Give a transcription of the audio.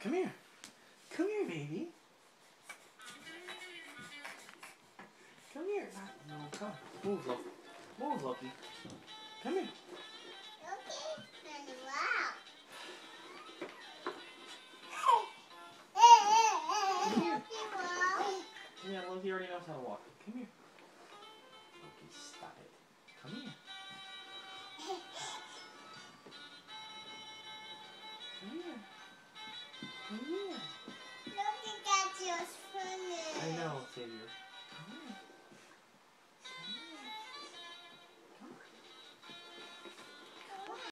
Come here. Come here, baby. Come here. No, come. Move, Loki. Move, Loki. Come here. Come here. Yeah, Loki already knows how to walk. Come here.